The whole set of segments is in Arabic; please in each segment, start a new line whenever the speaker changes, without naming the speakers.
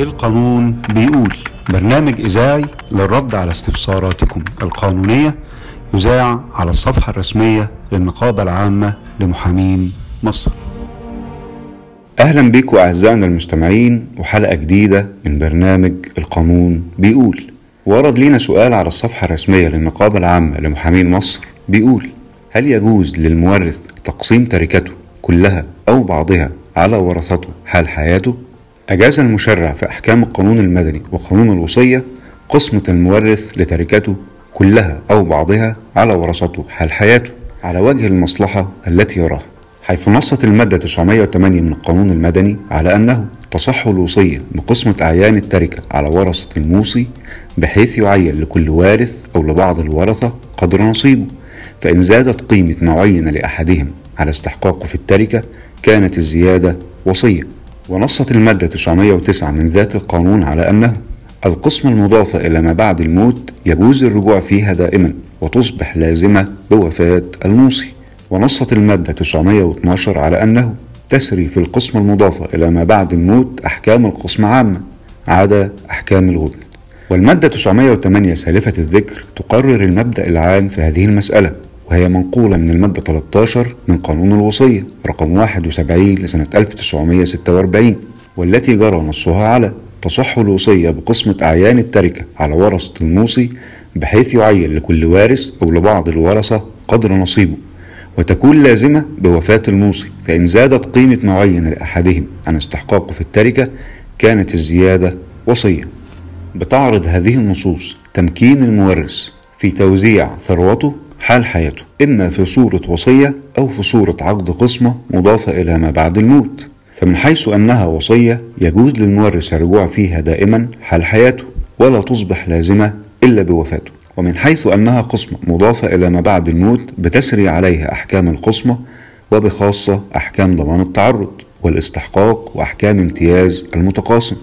القانون بيقول برنامج إذاعي للرد على استفساراتكم القانونية يذاع على الصفحة الرسمية للنقابة العامة لمحامين مصر أهلا بكم أعزائنا المستمعين وحلقة جديدة من برنامج القانون بيقول ورد لينا سؤال على الصفحة الرسمية للنقابة العامة لمحامين مصر بيقول هل يجوز للمورث تقسيم تركته كلها أو بعضها على ورثته حال حياته؟ أجاز المشرع في أحكام القانون المدني وقانون الوصية قسمة المورث لتركته كلها أو بعضها على ورثته حال حياته على وجه المصلحة التي يراها حيث نصت المادة 908 من القانون المدني على أنه تصح الوصية بقسمة أعيان التركة على ورثة الموصي بحيث يعين لكل وارث أو لبعض الورثة قدر نصيبه. فإن زادت قيمة معينة لأحدهم على استحقاقه في التركة كانت الزيادة وصية. ونصت المادة 909 من ذات القانون على أنه القسمة المضافة إلى ما بعد الموت يجوز الرجوع فيها دائما وتصبح لازمة بوفاة الموصي. ونصت المادة 912 على أنه تسري في القسمة المضافة إلى ما بعد الموت أحكام القسمة عامة عدا أحكام الغبن والمادة 908 سالفة الذكر تقرر المبدأ العام في هذه المسألة. وهي منقولة من المادة 13 من قانون الوصية رقم 71 لسنة 1946 والتي جرى نصها على تصح الوصية بقسمة أعيان التركة على ورثة الموصي بحيث يعين لكل وارث أو لبعض الورثة قدر نصيبه وتكون لازمة بوفاة الموصي. فإن زادت قيمة معين لأحدهم عن استحقاقه في التركة كانت الزيادة وصية. بتعرض هذه النصوص تمكين المورث في توزيع ثروته حال حياته إما في صورة وصية أو في صورة عقد قسمة مضافة إلى ما بعد الموت. فمن حيث أنها وصية يجوز للمورث الرجوع فيها دائما حال حياته ولا تصبح لازمة إلا بوفاته. ومن حيث أنها قسمة مضافة إلى ما بعد الموت بتسري عليها أحكام القسمة وبخاصة أحكام ضمان التعرض والإستحقاق وأحكام امتياز المتقاسم.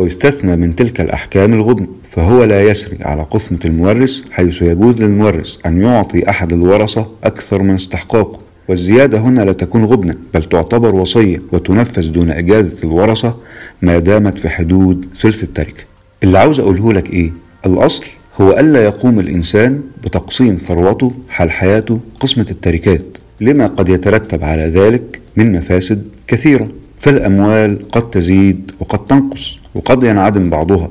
ويستثنى من تلك الأحكام الغبن فهو لا يسري على قسمة المورث حيث يجوز للمورث أن يعطي أحد الورثة أكثر من استحقاقه. والزيادة هنا لا تكون غبنا بل تعتبر وصية وتنفذ دون إجازة الورثة ما دامت في حدود ثلث التركة. اللي عاوز أقوله لك إيه؟ الأصل هو ألا يقوم الإنسان بتقسيم ثروته حال حياته قسمة التركات لما قد يترتب على ذلك من مفاسد كثيرة. فالأموال قد تزيد وقد تنقص. وقد ينعدم بعضها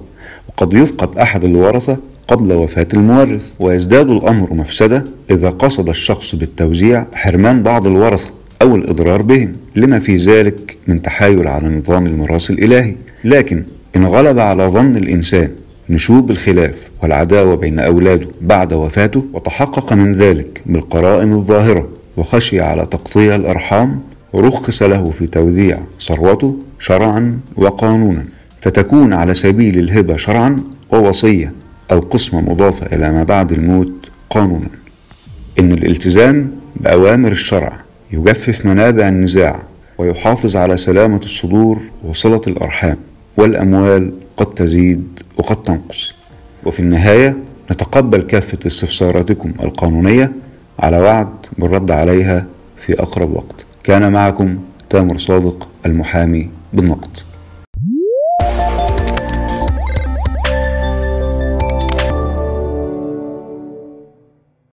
وقد يفقد أحد الورثة قبل وفاة المورث. ويزداد الأمر مفسدة إذا قصد الشخص بالتوزيع حرمان بعض الورثة أو الإضرار بهم لما في ذلك من تحايل على نظام الميراث الإلهي. لكن إن غلب على ظن الإنسان نشوب الخلاف والعداوة بين أولاده بعد وفاته وتحقق من ذلك بالقرائن الظاهرة وخشي على تقطيع الأرحام رخص له في توزيع ثروته شرعا وقانونا. فتكون على سبيل الهبة شرعا ووصية. أو قسمة مضافة إلى ما بعد الموت قانونا. إن الالتزام بأوامر الشرع يجفف منابع النزاع ويحافظ على سلامة الصدور وصلة الأرحام والأموال قد تزيد وقد تنقص. وفي النهاية نتقبل كافة استفساراتكم القانونية على وعد بالرد عليها في أقرب وقت. كان معكم تامر صادق المحامي بالنقد.